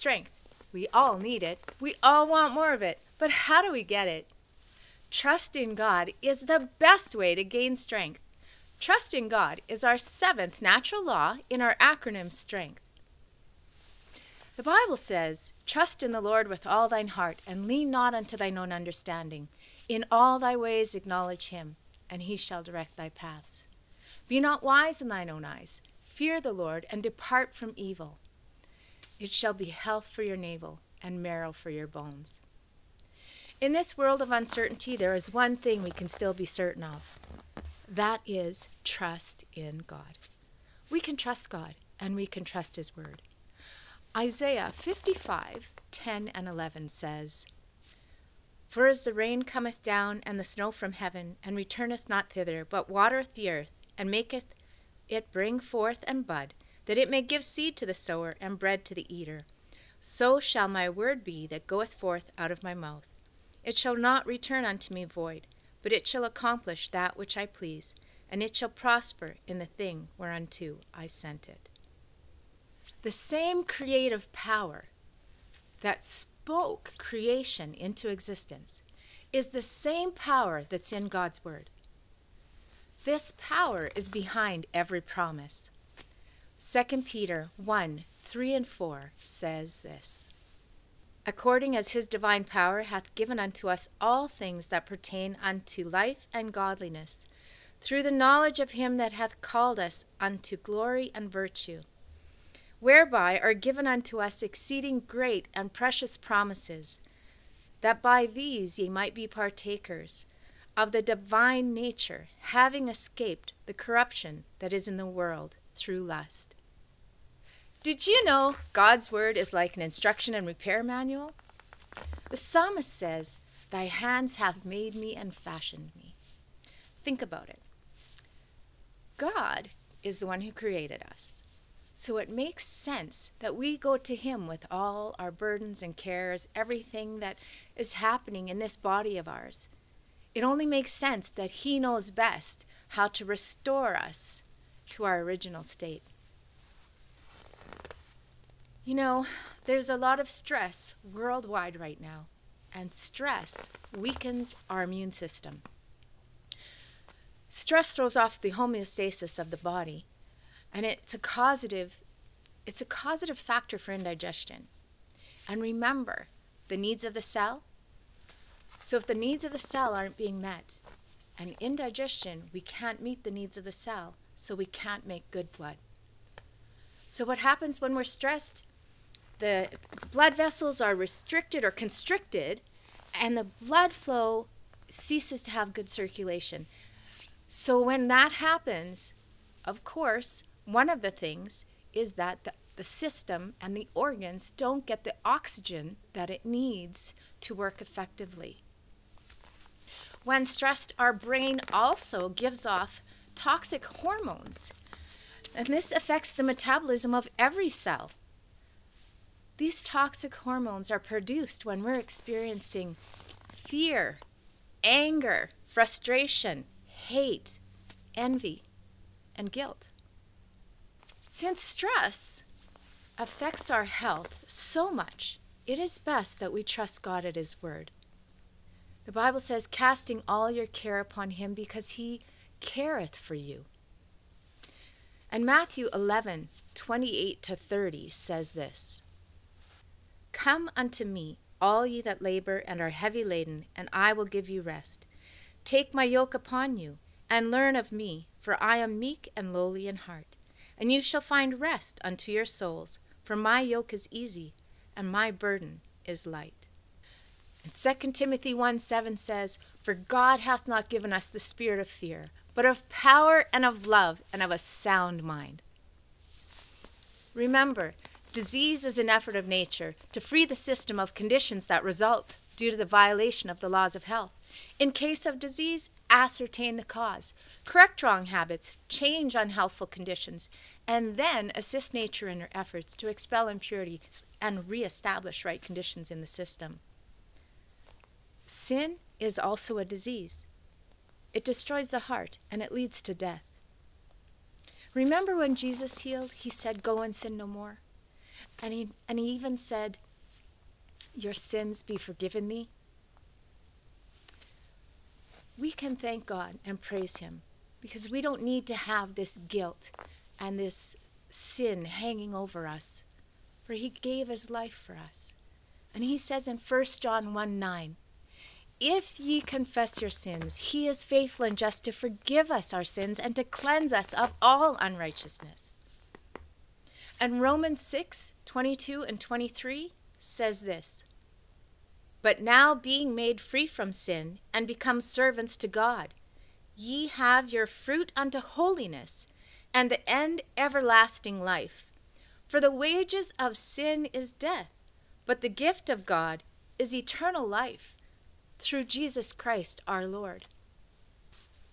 Strength. We all need it. We all want more of it. But how do we get it? Trust in God is the best way to gain strength. Trust in God is our seventh natural law in our acronym STRENGTH. The Bible says, Trust in the Lord with all thine heart, and lean not unto thine own understanding. In all thy ways acknowledge him, and he shall direct thy paths. Be not wise in thine own eyes. Fear the Lord, and depart from evil. It shall be health for your navel, and marrow for your bones. In this world of uncertainty, there is one thing we can still be certain of that is trust in God. We can trust God, and we can trust His Word. Isaiah 55 10 and 11 says, For as the rain cometh down and the snow from heaven, and returneth not thither, but watereth the earth, and maketh it bring forth and bud, that it may give seed to the sower and bread to the eater, so shall my word be that goeth forth out of my mouth. It shall not return unto me void, but it shall accomplish that which I please, and it shall prosper in the thing whereunto I sent it. The same creative power that spoke creation into existence is the same power that's in God's Word. This power is behind every promise. 2 Peter 1 3 and 4 says this. According as his divine power hath given unto us all things that pertain unto life and godliness, through the knowledge of him that hath called us unto glory and virtue whereby are given unto us exceeding great and precious promises, that by these ye might be partakers of the divine nature, having escaped the corruption that is in the world through lust. Did you know God's word is like an instruction and repair manual? The psalmist says, Thy hands have made me and fashioned me. Think about it. God is the one who created us. So it makes sense that we go to Him with all our burdens and cares, everything that is happening in this body of ours. It only makes sense that He knows best how to restore us to our original state. You know, there's a lot of stress worldwide right now, and stress weakens our immune system. Stress throws off the homeostasis of the body and it's a causative it's a causative factor for indigestion and remember the needs of the cell so if the needs of the cell aren't being met and indigestion we can't meet the needs of the cell so we can't make good blood. So what happens when we're stressed? The blood vessels are restricted or constricted and the blood flow ceases to have good circulation. So when that happens of course one of the things is that the, the system and the organs don't get the oxygen that it needs to work effectively. When stressed, our brain also gives off toxic hormones, and this affects the metabolism of every cell. These toxic hormones are produced when we're experiencing fear, anger, frustration, hate, envy, and guilt. Since stress affects our health so much, it is best that we trust God at His word. The Bible says, casting all your care upon Him because He careth for you. And Matthew 11, 28 to 30 says this Come unto me, all ye that labor and are heavy laden, and I will give you rest. Take my yoke upon you, and learn of me, for I am meek and lowly in heart and you shall find rest unto your souls, for my yoke is easy, and my burden is light. And 2 Timothy 1 7 says, For God hath not given us the spirit of fear, but of power and of love and of a sound mind. Remember, disease is an effort of nature to free the system of conditions that result due to the violation of the laws of health. In case of disease, ascertain the cause, correct wrong habits, change unhealthful conditions, and then assist nature in her efforts to expel impurities and reestablish right conditions in the system. Sin is also a disease. It destroys the heart and it leads to death. Remember when Jesus healed, he said, Go and sin no more. And he, and he even said, Your sins be forgiven thee. We can thank God and praise Him because we don't need to have this guilt and this sin hanging over us, for He gave His life for us. And He says in 1 John 1 9, if ye confess your sins, he is faithful and just to forgive us our sins and to cleanse us of all unrighteousness. And Romans 6 22 and 23 says this But now, being made free from sin and become servants to God, ye have your fruit unto holiness, and the end everlasting life. For the wages of sin is death, but the gift of God is eternal life through Jesus Christ our Lord.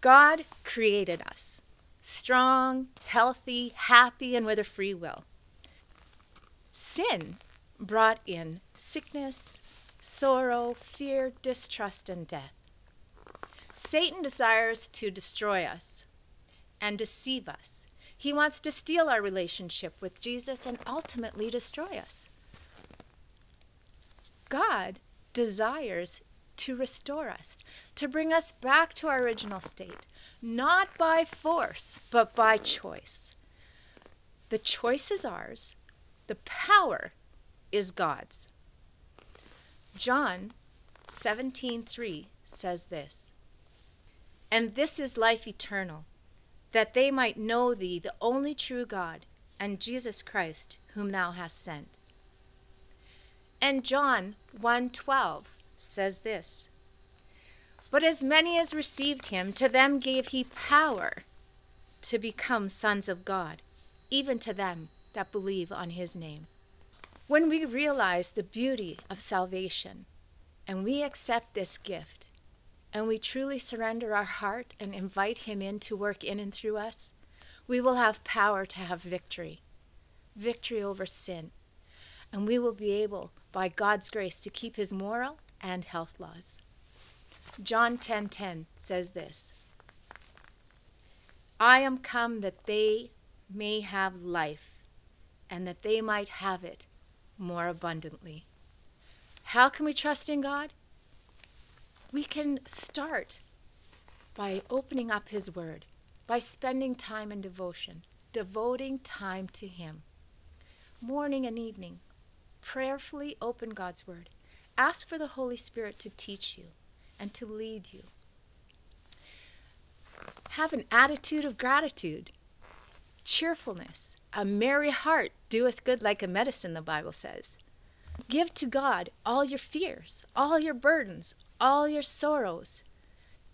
God created us strong, healthy, happy, and with a free will. Sin brought in sickness, sorrow, fear, distrust, and death. Satan desires to destroy us and deceive us. He wants to steal our relationship with Jesus and ultimately destroy us. God desires to restore us, to bring us back to our original state, not by force, but by choice. The choice is ours, the power is God's. John 17:3 says this. And this is life eternal, that they might know thee, the only true God, and Jesus Christ, whom thou hast sent. And John 1:12 says this But as many as received him, to them gave he power to become sons of God, even to them that believe on his name. When we realize the beauty of salvation and we accept this gift, and we truly surrender our heart and invite Him in to work in and through us, we will have power to have victory victory over sin. And we will be able, by God's grace, to keep His moral and health laws. John 10:10 10, 10 says this I am come that they may have life and that they might have it more abundantly. How can we trust in God? We can start by opening up His Word, by spending time in devotion, devoting time to Him. Morning and evening, prayerfully open God's Word. Ask for the Holy Spirit to teach you and to lead you. Have an attitude of gratitude, cheerfulness. A merry heart doeth good like a medicine, the Bible says. Give to God all your fears, all your burdens, all your sorrows.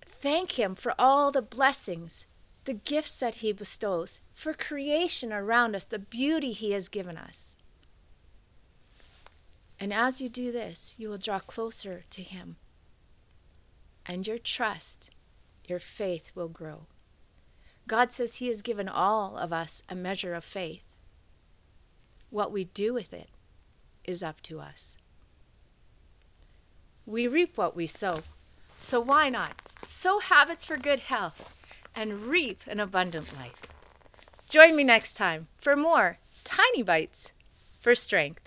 Thank Him for all the blessings, the gifts that He bestows, for creation around us, the beauty He has given us. And as you do this, you will draw closer to Him. And your trust, your faith will grow. God says He has given all of us a measure of faith. What we do with it is up to us. We reap what we sow. So why not sow habits for good health and reap an abundant life? Join me next time for more tiny bites for strength.